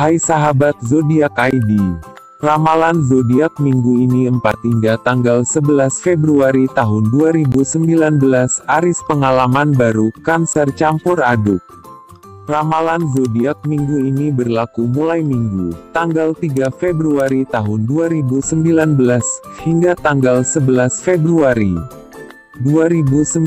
Hai sahabat zodiak ID. Ramalan zodiak minggu ini 4 hingga tanggal 11 Februari tahun 2019 Aris pengalaman baru Cancer campur aduk. Ramalan zodiak minggu ini berlaku mulai minggu, tanggal 3 Februari tahun 2019, hingga tanggal 11 Februari 2019.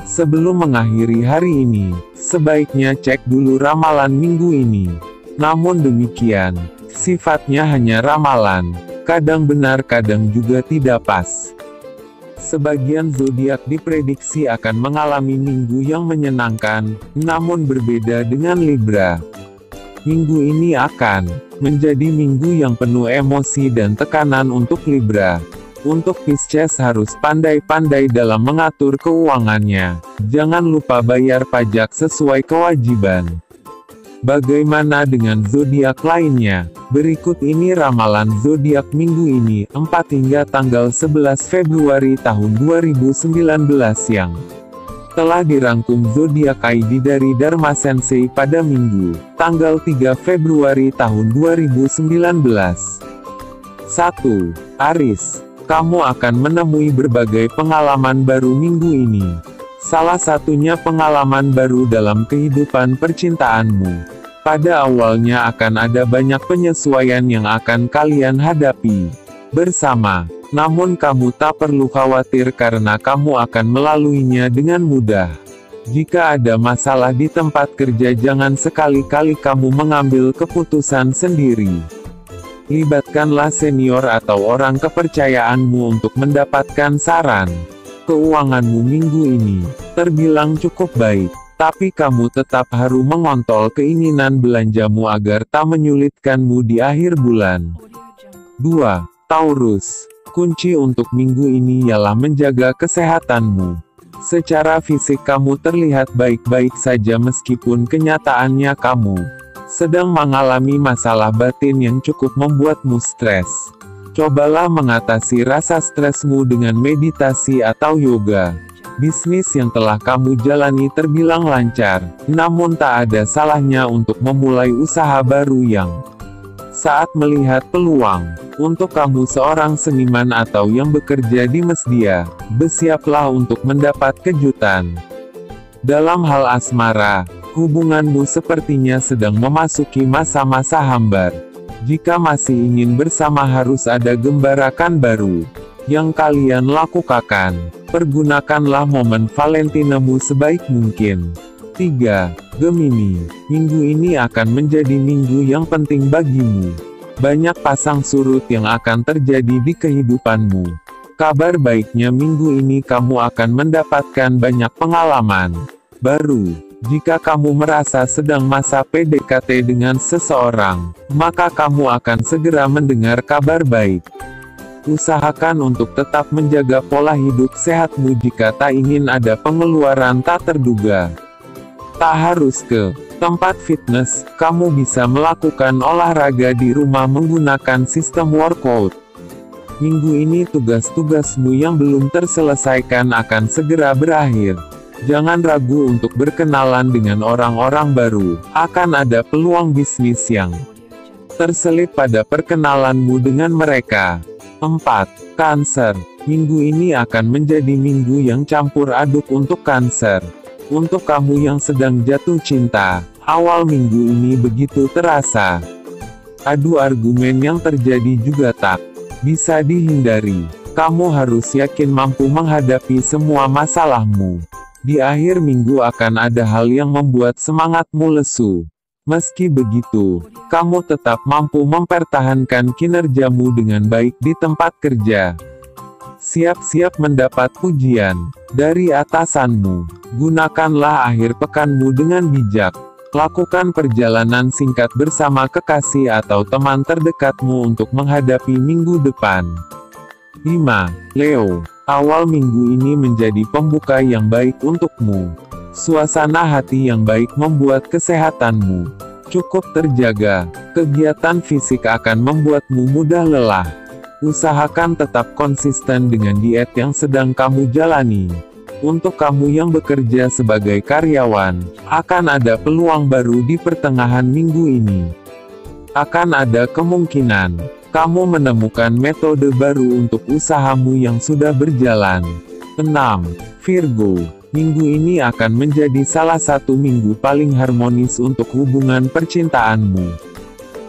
Sebelum mengakhiri hari ini, sebaiknya cek dulu ramalan minggu ini. Namun demikian, sifatnya hanya ramalan, kadang benar kadang juga tidak pas. Sebagian zodiak diprediksi akan mengalami minggu yang menyenangkan, namun berbeda dengan Libra. Minggu ini akan menjadi minggu yang penuh emosi dan tekanan untuk Libra. Untuk Pisces harus pandai-pandai dalam mengatur keuangannya. Jangan lupa bayar pajak sesuai kewajiban. Bagaimana dengan zodiak lainnya? Berikut ini ramalan zodiak minggu ini, 4 hingga tanggal 11 Februari tahun 2019 yang telah dirangkum zodiak ID dari Dharma Sensei pada minggu, tanggal 3 Februari tahun 2019. 1. Aris, kamu akan menemui berbagai pengalaman baru minggu ini. Salah satunya pengalaman baru dalam kehidupan percintaanmu. Pada awalnya akan ada banyak penyesuaian yang akan kalian hadapi bersama. Namun kamu tak perlu khawatir karena kamu akan melaluinya dengan mudah. Jika ada masalah di tempat kerja jangan sekali-kali kamu mengambil keputusan sendiri. Libatkanlah senior atau orang kepercayaanmu untuk mendapatkan saran. Keuanganmu minggu ini terbilang cukup baik. Tapi kamu tetap harus mengontrol keinginan belanjamu agar tak menyulitkanmu di akhir bulan. 2. Taurus. Kunci untuk minggu ini ialah menjaga kesehatanmu. Secara fisik kamu terlihat baik-baik saja meskipun kenyataannya kamu sedang mengalami masalah batin yang cukup membuatmu stres. Cobalah mengatasi rasa stresmu dengan meditasi atau yoga. Bisnis yang telah kamu jalani terbilang lancar, namun tak ada salahnya untuk memulai usaha baru yang saat melihat peluang. Untuk kamu seorang seniman atau yang bekerja di media, bersiaplah untuk mendapat kejutan. Dalam hal asmara, hubunganmu sepertinya sedang memasuki masa-masa hambar. Jika masih ingin bersama harus ada gembarakan baru yang kalian lakukan. Pergunakanlah momen Valentinamu sebaik mungkin. 3. Gemini, minggu ini akan menjadi minggu yang penting bagimu. Banyak pasang surut yang akan terjadi di kehidupanmu. Kabar baiknya minggu ini kamu akan mendapatkan banyak pengalaman baru. Jika kamu merasa sedang masa PDKT dengan seseorang, maka kamu akan segera mendengar kabar baik. Usahakan untuk tetap menjaga pola hidup sehatmu jika tak ingin ada pengeluaran tak terduga. Tak harus ke tempat fitness, kamu bisa melakukan olahraga di rumah menggunakan sistem workout. Minggu ini tugas-tugasmu yang belum terselesaikan akan segera berakhir. Jangan ragu untuk berkenalan dengan orang-orang baru, akan ada peluang bisnis yang terselip pada perkenalanmu dengan mereka. 4. Cancer. Minggu ini akan menjadi minggu yang campur aduk untuk Cancer. Untuk kamu yang sedang jatuh cinta, awal minggu ini begitu terasa. Adu argumen yang terjadi juga tak bisa dihindari. Kamu harus yakin mampu menghadapi semua masalahmu. Di akhir minggu akan ada hal yang membuat semangatmu lesu. Meski begitu, kamu tetap mampu mempertahankan kinerjamu dengan baik di tempat kerja. Siap-siap mendapat pujian dari atasanmu. Gunakanlah akhir pekanmu dengan bijak. Lakukan perjalanan singkat bersama kekasih atau teman terdekatmu untuk menghadapi minggu depan. 5. Leo, awal minggu ini menjadi pembuka yang baik untukmu. Suasana hati yang baik membuat kesehatanmu cukup terjaga. Kegiatan fisik akan membuatmu mudah lelah. Usahakan tetap konsisten dengan diet yang sedang kamu jalani. Untuk kamu yang bekerja sebagai karyawan, akan ada peluang baru di pertengahan minggu ini. Akan ada kemungkinan kamu menemukan metode baru untuk usahamu yang sudah berjalan. 6. Virgo, minggu ini akan menjadi salah satu minggu paling harmonis untuk hubungan percintaanmu.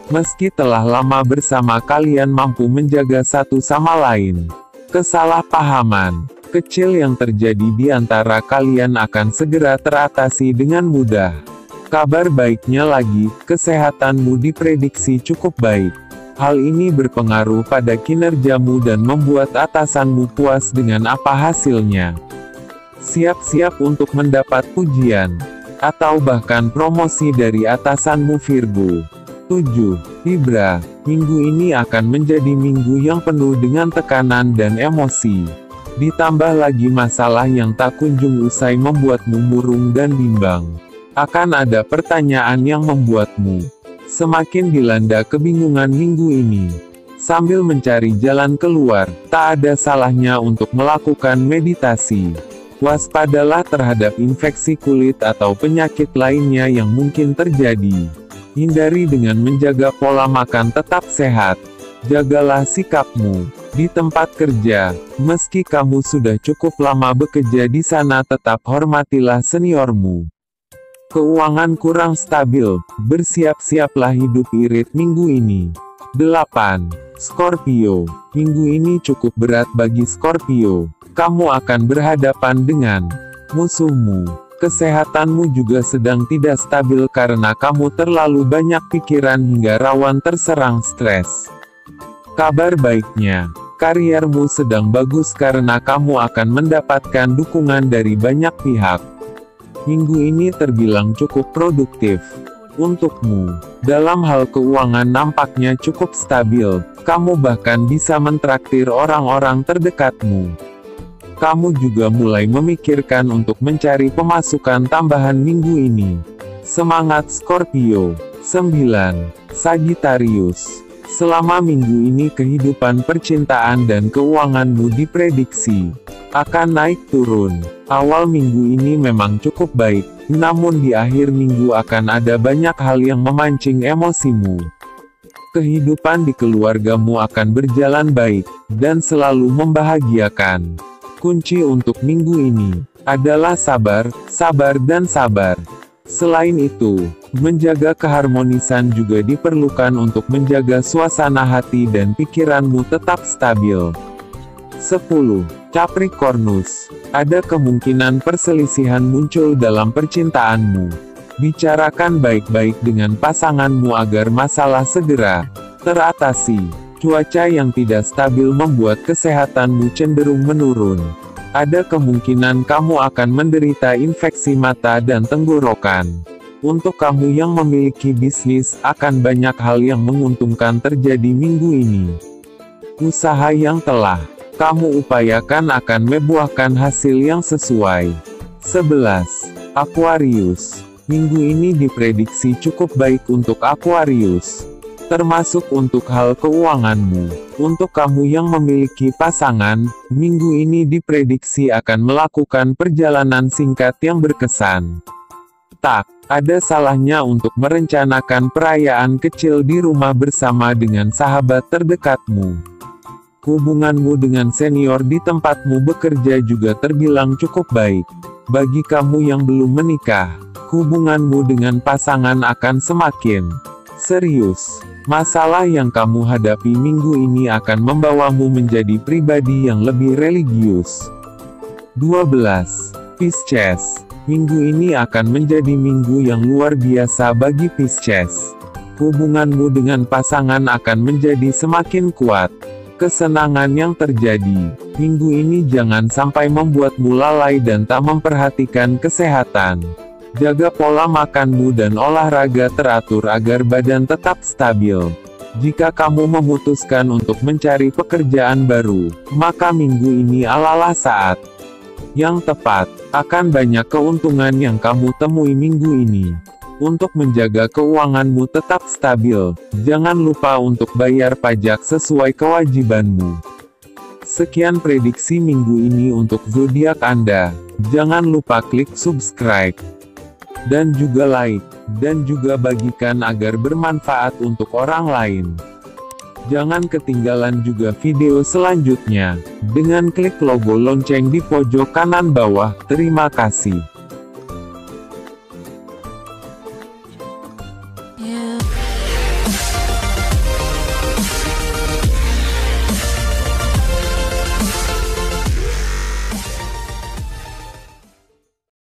Meski telah lama bersama kalian mampu menjaga satu sama lain. Kesalahpahaman kecil yang terjadi di antara kalian akan segera teratasi dengan mudah. Kabar baiknya lagi, kesehatanmu diprediksi cukup baik. Hal ini berpengaruh pada kinerjamu dan membuat atasanmu puas dengan apa hasilnya. Siap-siap untuk mendapat pujian, atau bahkan promosi dari atasanmu Virgo. 7. Libra, minggu ini akan menjadi minggu yang penuh dengan tekanan dan emosi. Ditambah lagi masalah yang tak kunjung usai membuatmu murung dan bimbang. Akan ada pertanyaan yang membuatmu Semakin dilanda kebingungan minggu ini. Sambil mencari jalan keluar, tak ada salahnya untuk melakukan meditasi. Waspadalah terhadap infeksi kulit atau penyakit lainnya yang mungkin terjadi. Hindari dengan menjaga pola makan tetap sehat. Jagalah sikapmu di tempat kerja. Meski kamu sudah cukup lama bekerja di sana, tetap hormatilah seniormu. Keuangan kurang stabil, bersiap-siaplah hidup irit minggu ini. 8. Scorpio, minggu ini cukup berat bagi Scorpio. Kamu akan berhadapan dengan musuhmu. Kesehatanmu juga sedang tidak stabil karena kamu terlalu banyak pikiran hingga rawan terserang stres. Kabar baiknya, kariermu sedang bagus karena kamu akan mendapatkan dukungan dari banyak pihak. Minggu ini terbilang cukup produktif. Untukmu, dalam hal keuangan nampaknya cukup stabil, kamu bahkan bisa mentraktir orang-orang terdekatmu. Kamu juga mulai memikirkan untuk mencari pemasukan tambahan minggu ini. Semangat Scorpio. 9. Sagittarius Selama minggu ini kehidupan percintaan dan keuanganmu diprediksi akan naik turun. Awal minggu ini memang cukup baik, namun di akhir minggu akan ada banyak hal yang memancing emosimu. Kehidupan di keluargamu akan berjalan baik, dan selalu membahagiakan. Kunci untuk minggu ini adalah sabar, sabar dan sabar. Selain itu, menjaga keharmonisan juga diperlukan untuk menjaga suasana hati dan pikiranmu tetap stabil. 10. Capricornus. Ada kemungkinan perselisihan muncul dalam percintaanmu. Bicarakan baik-baik dengan pasanganmu agar masalah segera teratasi. Cuaca yang tidak stabil membuat kesehatanmu cenderung menurun ada kemungkinan kamu akan menderita infeksi mata dan tenggorokan. Untuk kamu yang memiliki bisnis, akan banyak hal yang menguntungkan terjadi minggu ini. Usaha yang telah kamu upayakan akan membuahkan hasil yang sesuai. 11. Aquarius Minggu ini diprediksi cukup baik untuk Aquarius termasuk untuk hal keuanganmu. Untuk kamu yang memiliki pasangan, minggu ini diprediksi akan melakukan perjalanan singkat yang berkesan. Tak ada salahnya untuk merencanakan perayaan kecil di rumah bersama dengan sahabat terdekatmu. Hubunganmu dengan senior di tempatmu bekerja juga terbilang cukup baik. Bagi kamu yang belum menikah, hubunganmu dengan pasangan akan semakin serius. Masalah yang kamu hadapi minggu ini akan membawamu menjadi pribadi yang lebih religius. 12. Pisces Minggu ini akan menjadi minggu yang luar biasa bagi Pisces. Hubunganmu dengan pasangan akan menjadi semakin kuat. Kesenangan yang terjadi minggu ini jangan sampai membuatmu lalai dan tak memperhatikan kesehatan. Jaga pola makanmu dan olahraga teratur agar badan tetap stabil. Jika kamu memutuskan untuk mencari pekerjaan baru, maka minggu ini alalah saat yang tepat. Akan banyak keuntungan yang kamu temui minggu ini. Untuk menjaga keuanganmu tetap stabil, jangan lupa untuk bayar pajak sesuai kewajibanmu. Sekian prediksi minggu ini untuk zodiak Anda. Jangan lupa klik subscribe dan juga like, dan juga bagikan agar bermanfaat untuk orang lain. Jangan ketinggalan juga video selanjutnya, dengan klik logo lonceng di pojok kanan bawah, terima kasih.